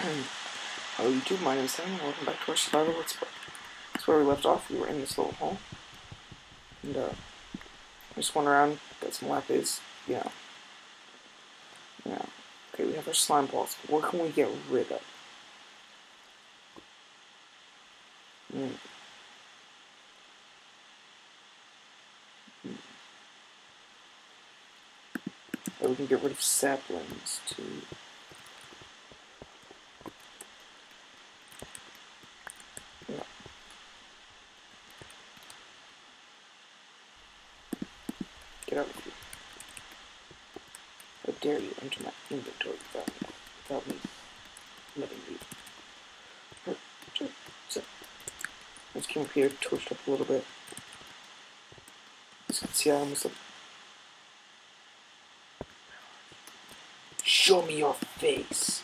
Hello YouTube, my name is Sam welcome back to our survival let's play. That's where we left off, we were in this little hole. And uh just went around, got some lapis, yeah. Yeah. Okay, we have our slime balls. What can we get rid of? Hmm. Oh, we can get rid of saplings too. Get out of here. How dare you enter my inventory without me, without me letting you. Her- so- so- Let's come up here, torched up a little bit. Can see, I almost have... Show me your face!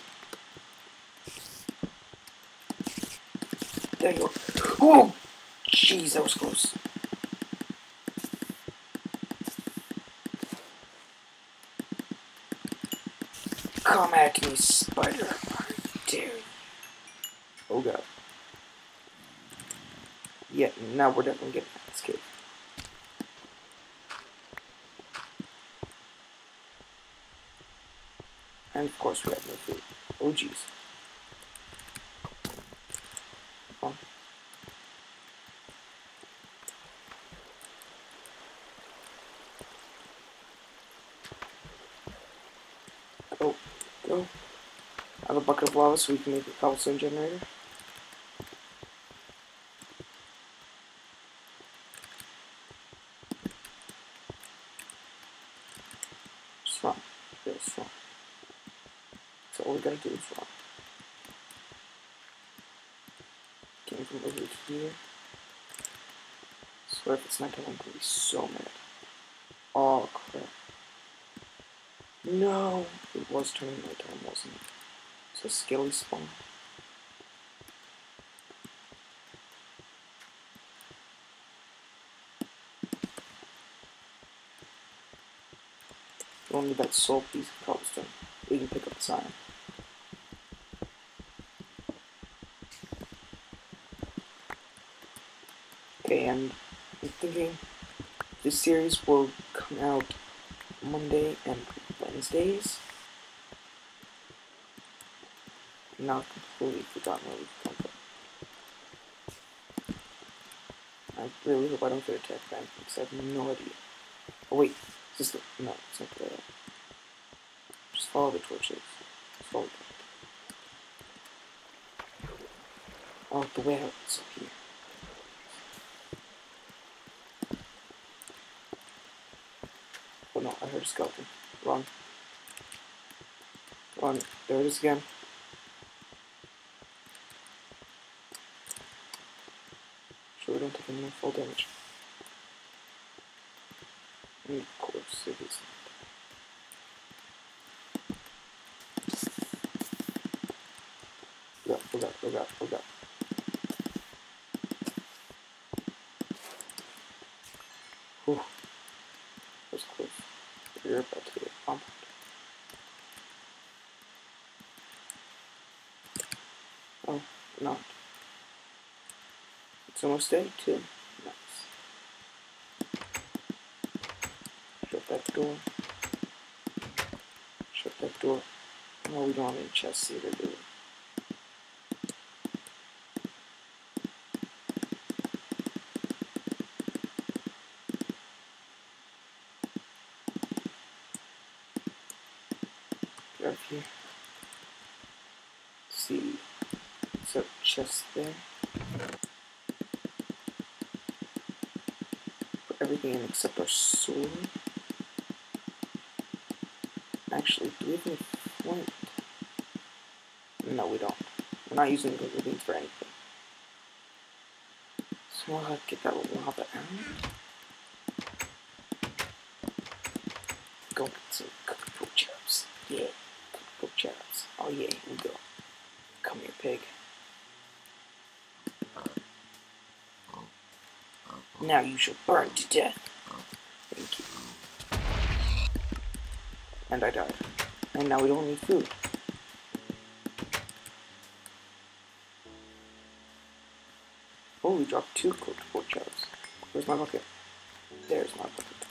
There you go. Oh! Jeez, that was close. Come at me, spider. I dare you. Oh god. Yeah, now we're definitely getting this cave. And of course we have no food. Oh jeez. On. Oh, go. I have a bucket of lava so we can make a cobblestone generator. Just run. Just run. That's all we gotta do is run. Came from over here. swear if it's I'm gonna be so mad. Oh crap. No! It was turning nighttime, wasn't it? So skelly spawn. You only that soul piece of cobblestone. We can pick up the sign. And I'm thinking this series will come out Monday and Wednesdays. Not completely forgotten where we've come from. I really hope I don't get attacked by because I have no idea. Oh wait, is this the, no, it's not the, just follow the torches. Just follow them. Oh, the way up here. Oh no, I heard a skeleton. Run. Run. There it is again. Sure we don't take any fall damage. Of course it is not. Look up, look up. Whew. That was close. You're about to get pumped. Oh, not. It's almost day too. Nice. Shut that door. Shut that door. No, we don't have any chests either, do we? Get of here. see. So chest there. Everything in except our sword. Actually, do we have any flint? No, we don't. We're not using the beans for anything. So to get that lava out. Now you shall burn to death. Thank you. And I died. And now we don't need food. Oh, we dropped two cooked pork chops. Where's my bucket? There's my bucket.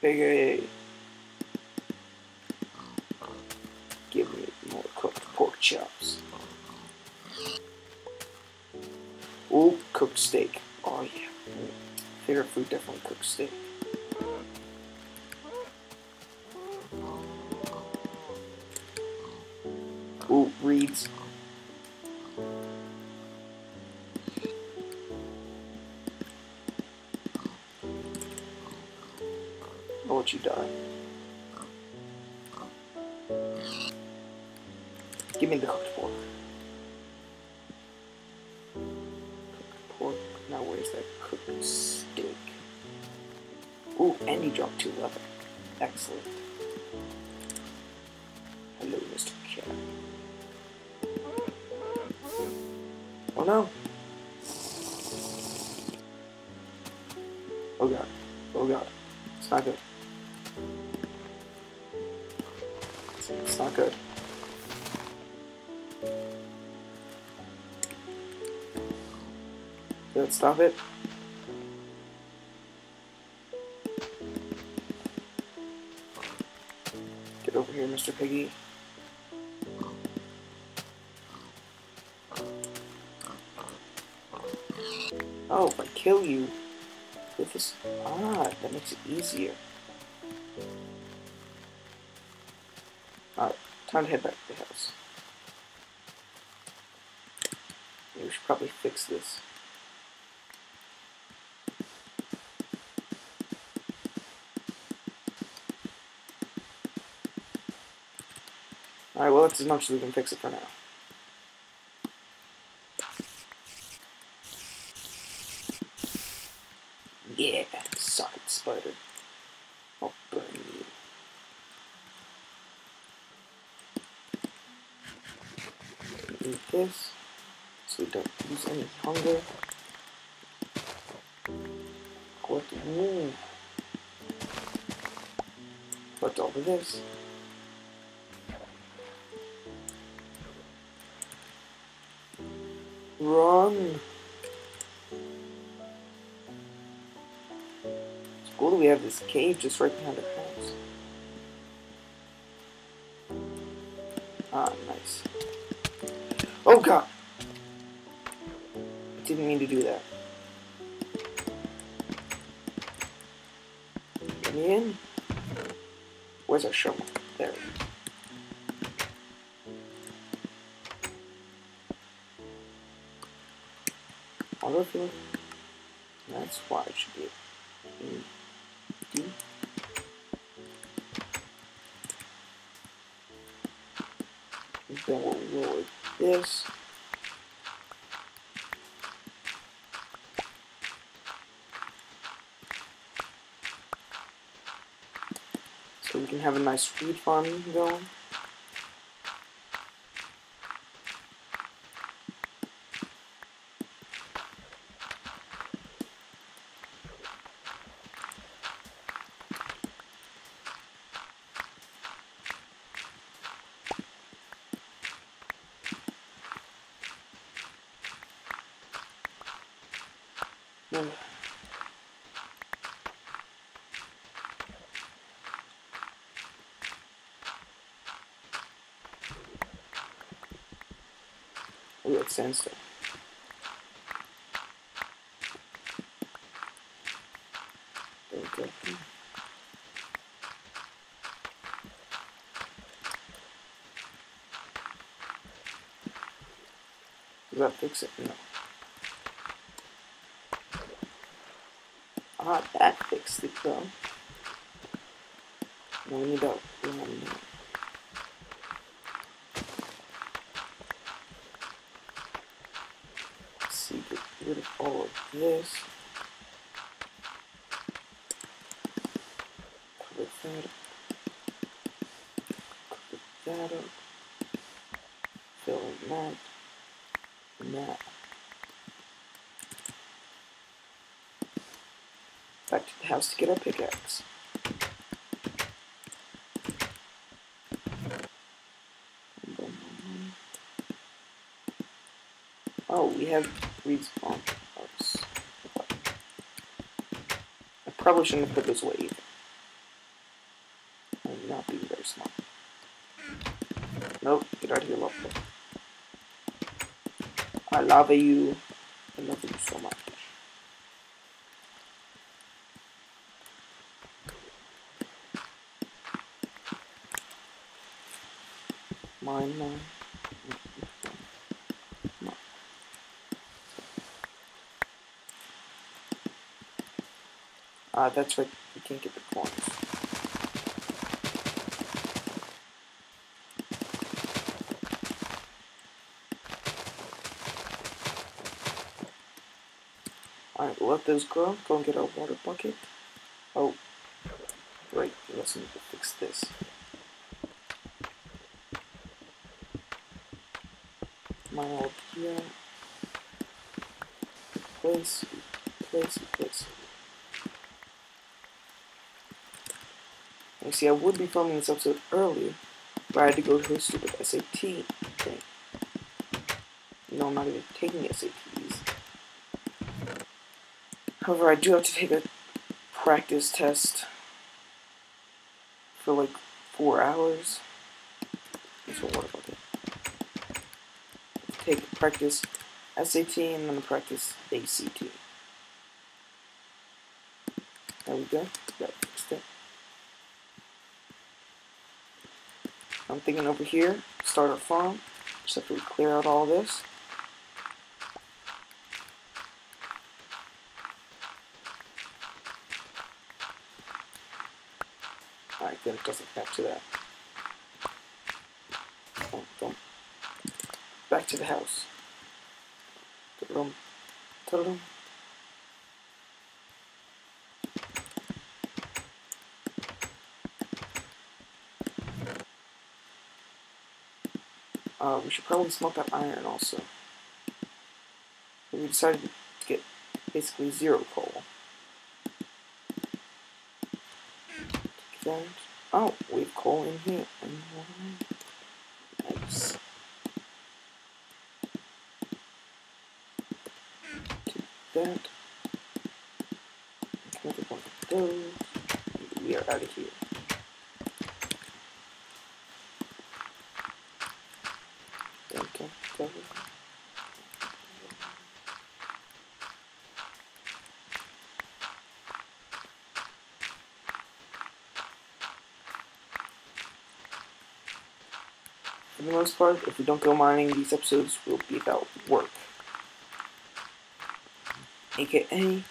Biggie! Give me more cooked pork chops. Oh, cooked steak. Oh yeah. Favorite food, definitely cooked steak. Ooh, reeds. Oh god. Oh god. It's not good. It's, not good. Did stop it? Get over here, Mr. Piggy. Oh, if I kill you this... Ah, that makes it easier. Alright, time to head back to the house. We should probably fix this. Alright, well that's as much as we can fix it for now. Yeah, suck it, spider. I'll burn you. Eat this, so we don't lose any hunger. Collect wool. Collect all of this. Run! It's cool we have this cave just right behind the house. Ah, nice. Oh god! Didn't mean to do that. Get me in. Where's our shovel? There it is. That's why it should be in D. And then we'll lower this. So we can have a nice feed farming going. Mm. Ooh, it's sandstone. Go. Does that fix it? No. Ah, that fixed it though. We need to run that. Let's see, get rid of all of this. That that up. Fill in that. And that. Back to the house to get our pickaxe. Oh, we have respawn house. I probably shouldn't have put this I'm very. Nope, get out of here, lovely. I love you. I love you so much. Mine, mine. Ah, uh, that's right. You can't get the coins. Those grow. Go and get our water bucket. Oh, right. Let's need to fix this. My old here. Place, place, place. You see, I would be filming this episode earlier, but I had to go to a stupid SAT thing. Know, I'm not even taking SATs. However, I do have to take a practice test for like four hours. So what about it? Take practice SAT and then practice ACT. There we go. Got fixed it. I'm thinking over here, start our farm. Just after we clear out all this. It doesn't capture that. Oh, don't. Back to the house. Uh, we should probably smoke that iron also. We decided to get basically zero coal. That. Oh, we coal in here. Nice. Take that. Another one of those. We are out of here. For the most part, if we don't go mining, these episodes will be about work. AKA,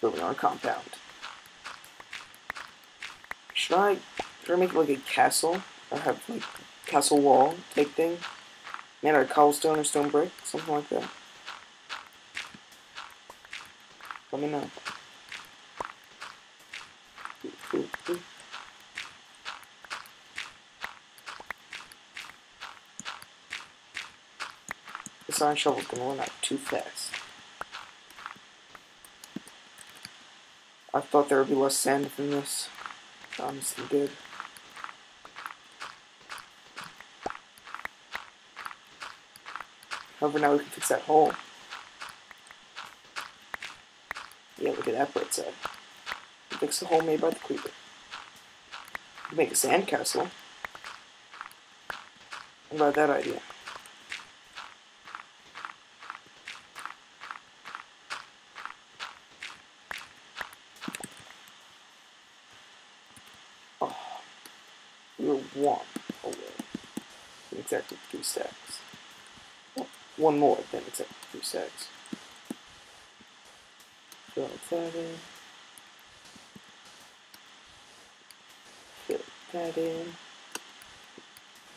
building our compound. Should I, should I make like a castle? Or have like castle wall type thing? Made out of cobblestone or stone brick? Something like that. Let me know. Ooh, ooh, ooh. Iron shovel's gonna run out too fast. I thought there would be less sand than this. Honestly did. However, now we can fix that hole. Yeah, look at that bright side. Fix the hole made by the creeper. Make a sandcastle. What about that idea? You're one away. From exactly two stacks. Well, one more than exactly two stacks. Go Friday. Fill that in.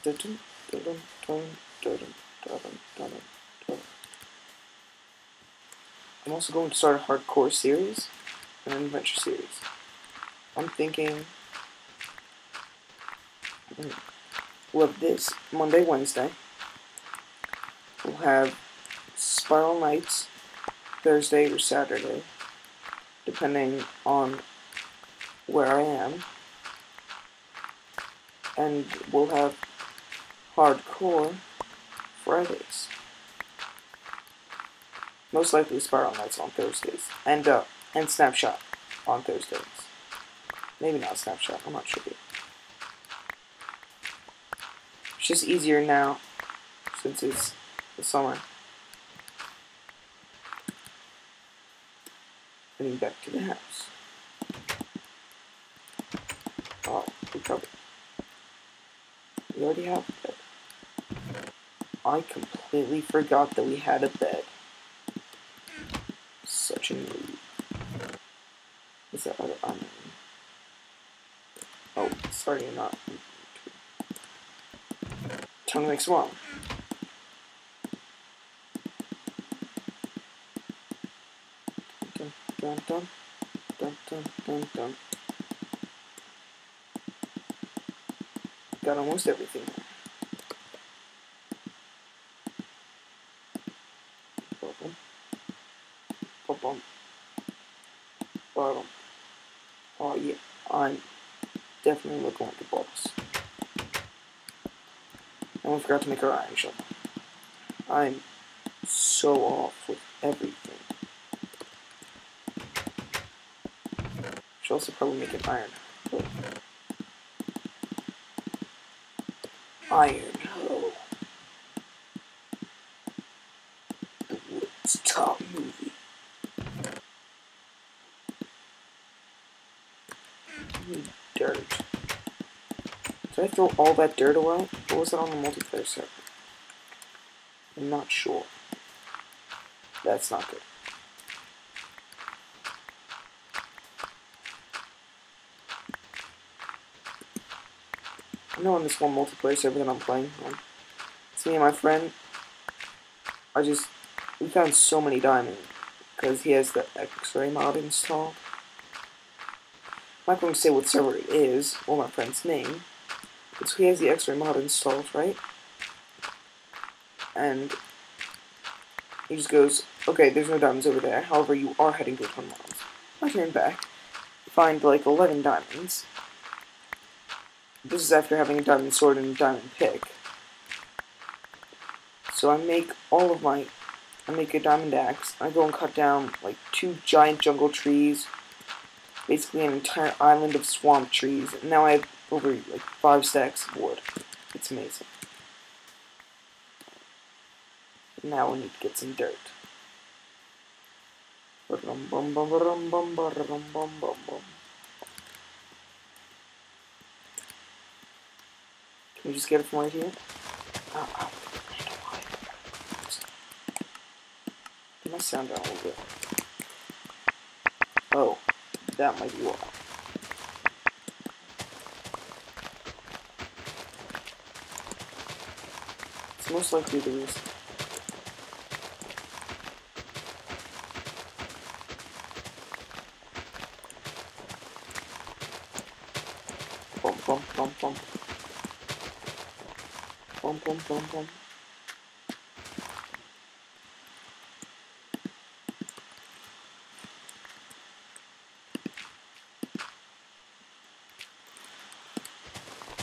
Dun, dun, dun, dun, dun, dun, dun, dun. I'm also going to start a hardcore series and an adventure series. I'm thinking we'll this Monday, Wednesday. We'll have Spiral Knights Thursday or Saturday, depending on where I am. And we'll have Hardcore Fridays. Most likely Spiral Knights on Thursdays. And, uh, and Snapshot on Thursdays. Maybe not Snapshot, I'm not sure just easier now, since it's the summer. Getting back to the house. Oh, we covered. We already have a bed. I completely forgot that we had a bed. Such a noob. Is that other armor? Oh, sorry, not. Tongue makes wrong. Dun dun dun dun dun dun dun. Got almost everything. Bum bum bottom. Oh yeah, I'm definitely looking like a And we forgot to make our iron shovel. I'm so off with everything. Should also probably make an iron. hoe. Iron. The top movie. Dirt. Did I throw all that dirt away? Or was it on the multiplayer server? I'm not sure. That's not good. I know on this one multiplayer server that I'm playing on, it's me and my friend. I just we found so many diamonds because he has the X-ray mod installed. I'm not going to say what server it is or my friend's name. It's he has the X-ray mod installed, right? And he just goes, okay, there's no diamonds over there. However, you are heading to a ton mines. I turn back, find like 11 diamonds. This is after having a diamond sword and a diamond pick. So I make all of my, I make a diamond axe. I go and cut down like two giant jungle trees, basically an entire island of swamp trees. And now I have over like five stacks of wood. It's amazing. Now we need to get some dirt. Can you just get it from right here? Oh, oh. My sound down a little bit. Oh, that might be why. most likely there is. Bump, bump, bump, bump. Bump, bump, bump, bump.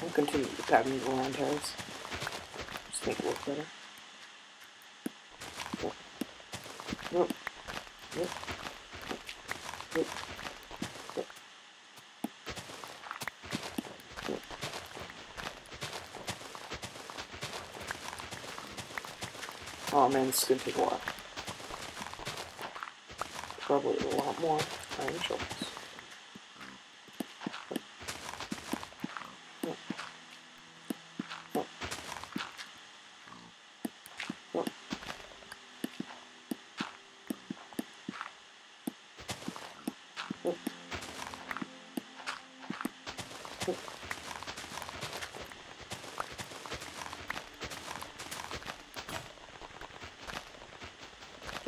I'll continue me pattern around house. It better. Oh man, this is gonna take a while. Probably a lot more iron shovels.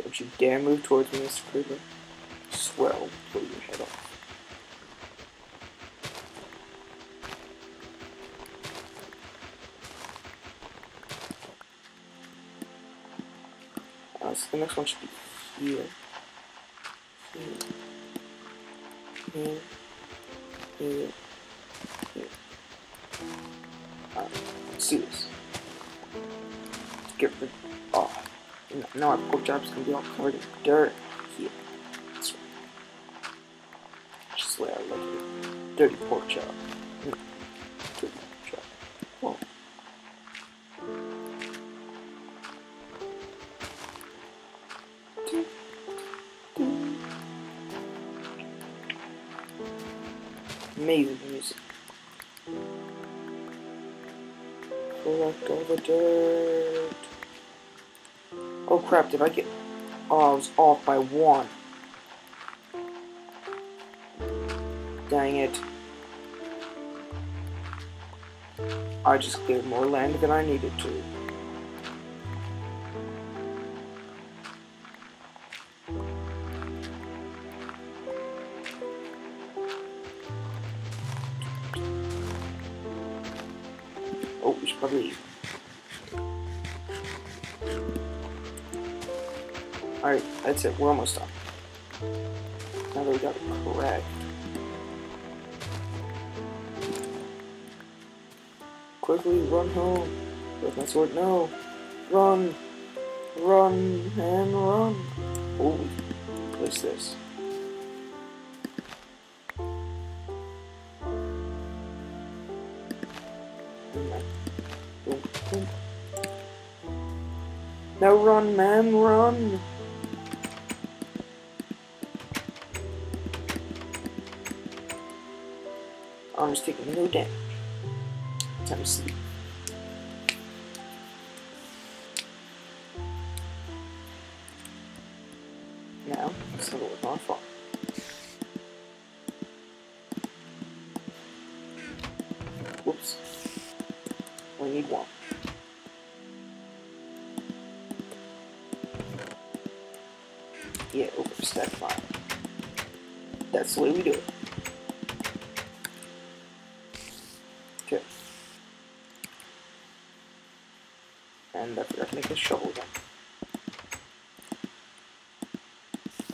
Don't you dare move towards me, Mr. Creeper. Swear I'll blow your head off. Uh, so the next one should be. Here. Here. Here. Here. Now our pork chop's gonna be all covered in dirt. Yeah, that's right. Just the way I like it. Dirty pork chop. Mm. Dirty pork chop. Whoa. Amazing music. Collect all the dirt. Crap, did I get... Oh, I was off by one. Dang it. I just cleared more land than I needed to. That's it. We're almost done. Now that we got it correct. Quickly run home. With my sword, no. Run. Run and run. Oh, what's this? Now run, man, run! No damage. Time to sleep. Now, let's have a look on farm. Whoops. We need one. Yeah, over stack five. That's the way we do it. And I forgot to make a shovel again.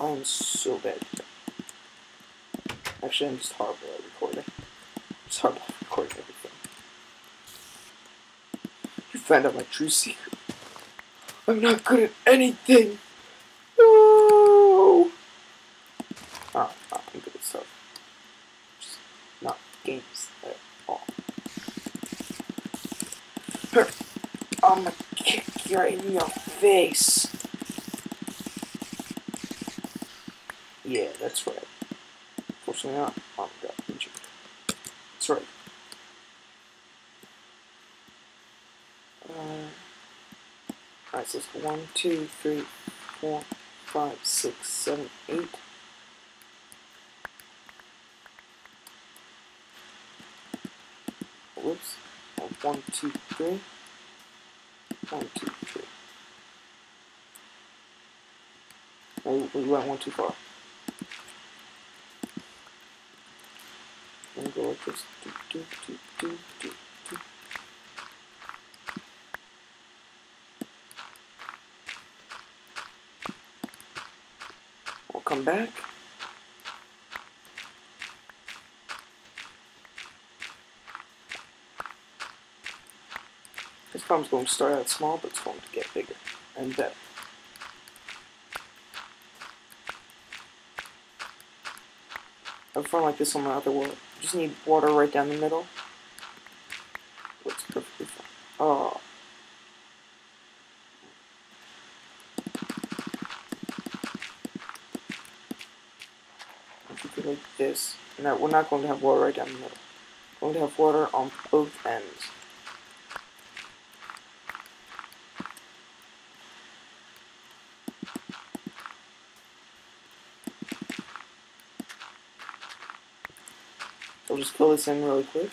I am so bad. Actually, I'm just horrible at recording. Just horrible at recording everything. You found out my true secret. I'm not good at anything. face. Yeah, that's right. Fortunately not. Mom got injured. That's right. Uh, Alright, so it's 1, 2, 3, 4, 5, 6, 7, 8. Whoops. 1, 2, 3. 1, 2, we, we went one too far. And go like this. Do, do, do, we'll come back. This problem's going to start out small, but it's going to get bigger and better. Farm like this on my other world. Just need water right down the middle. Looks perfectly fine. Oh. Like this, no, we're not going to have water right down the middle. We're going to have water on both ends. We'll just fill this in really quick.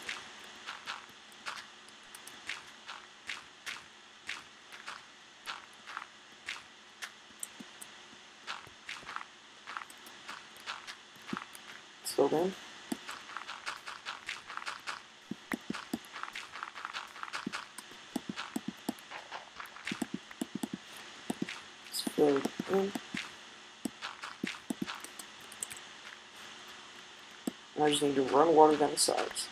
It's filled in. It's filled in. And I just need to run water down the sides.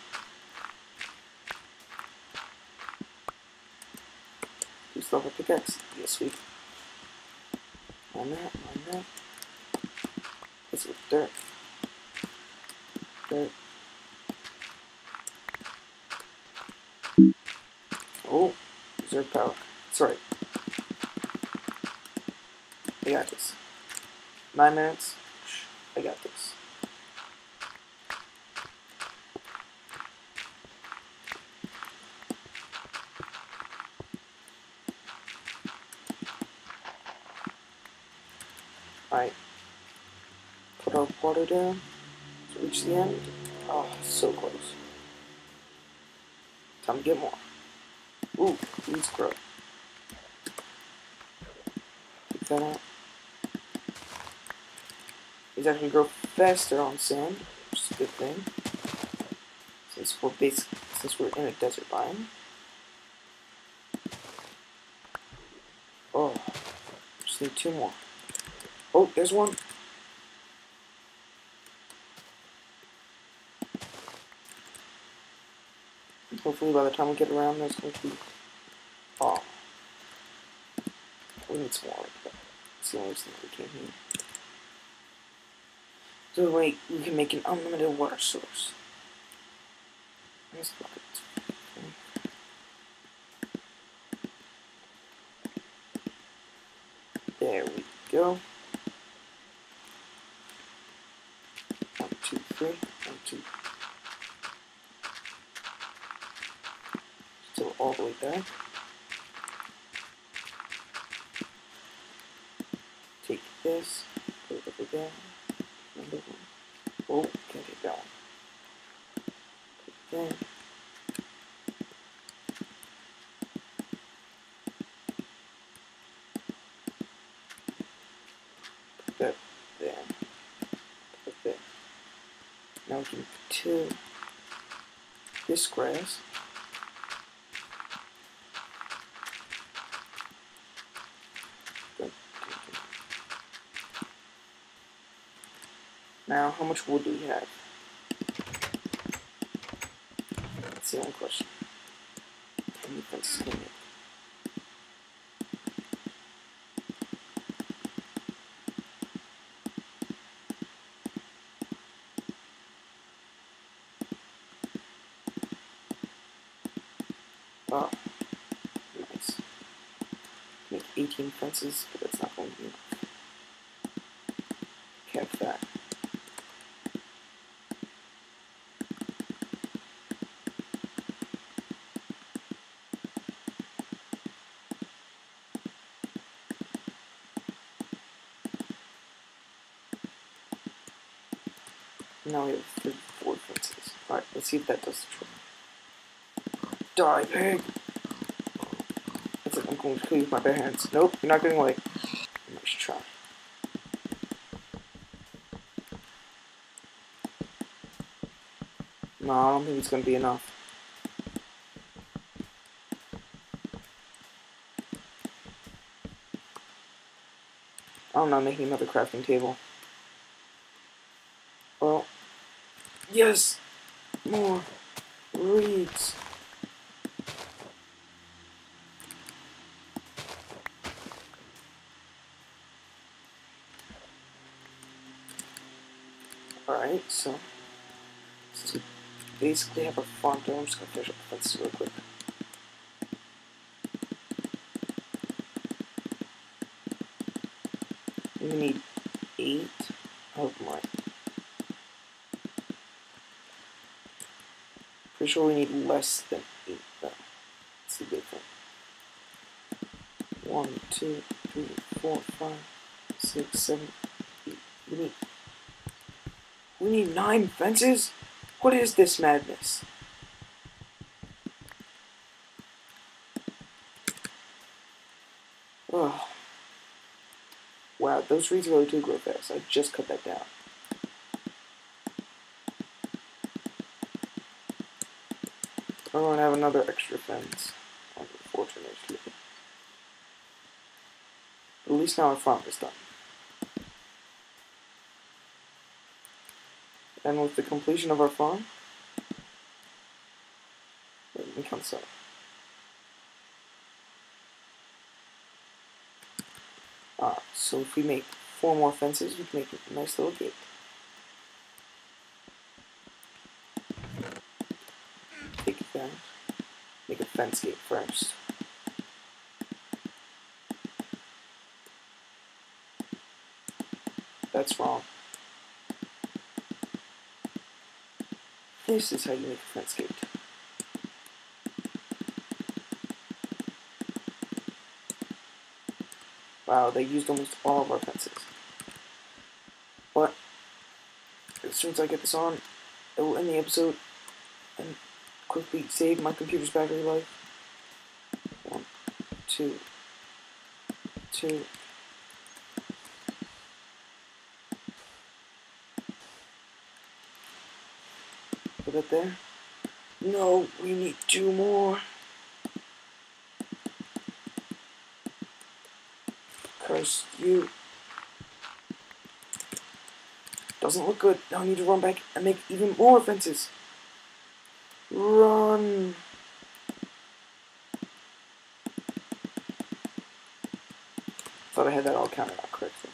Do stuff with pickaxe. Yes, sweet. Mine that, mine that. It's with dirt. Dirt. Oh, reserve power. Right. I got this. Nine minutes. I got this. Alright. Water down to reach the end. Oh, so close. Time to get more. Ooh, weeds grow. Keep that out. These actually grow faster on sand, which is a good thing. Since we're basic, since we're in a desert biome. Oh, just need two more. Oh, there's one. Hopefully by the time we get around, there's going to be... Oh. We need some water. but it's the only thing we can here. So wait, we can make an unlimited water source. There we go. One, two, three. Two. Way back. Take this, put it over there. Another one. Oh, can't get that one. Put it there. Put that there. Put that there. Now we can till this grass. Now, how much wood do we have? That's the only question. Many fences can make? Oh, nice. Make 18 fences, but that's not going to be enough. Kept that. Now we have 34 fences. Alright, let's see if that does the trick. Die, pig! That's it, I'm going to kill you with my bare hands. Nope, you're not getting away. Nice try. No, I don't think it's going to be enough. I'm not making another crafting table. Well, yes! More reeds. Alright, so basically have a farm done, I'm just gonna finish up the real quick. We need eight. Oh my. Pretty sure we need less than eight though. That's the big. One, two, three, four, five, six, seven, eight. We need we need nine fences? What is this madness? Oh. Wow, those trees really do grow fast. I just cut that down. I'm going to have another extra fence, unfortunately. At least now our farm is done. And with the completion of our farm, count this out. Uh, so if we make four more fences, we can make a nice little gate. Take it down. Gate first. That's wrong. This is how you make a gate. Wow, they used almost all of our fences. But as soon as I get this on, it will end the episode quickly save my computer's battery life. One, two, two. Put it there. No, we need two more. Curse you. Doesn't look good. Now I need to run back and make even more fences. Run. Thought I had that all counted out correctly.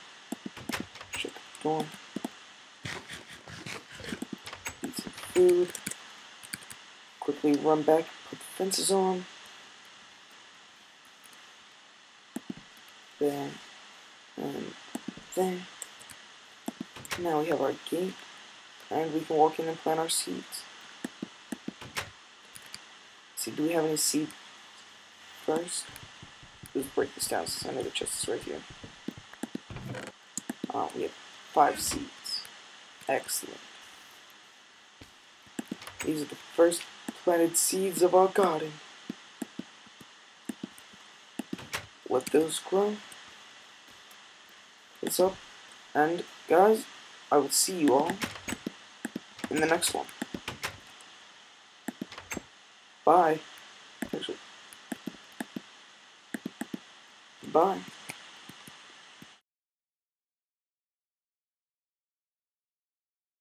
Shut the door. Eat some food. Quickly run back, put the fences on. There. And there. Now we have our gate. And we can walk in and plant our seeds. See, do we have any seed first? Let's break this down since I know the chest is right here. Uh, we have five seeds. Excellent. These are the first planted seeds of our garden. Let those grow. It's up. And guys, I will see you all in the next one. Bye. Bye.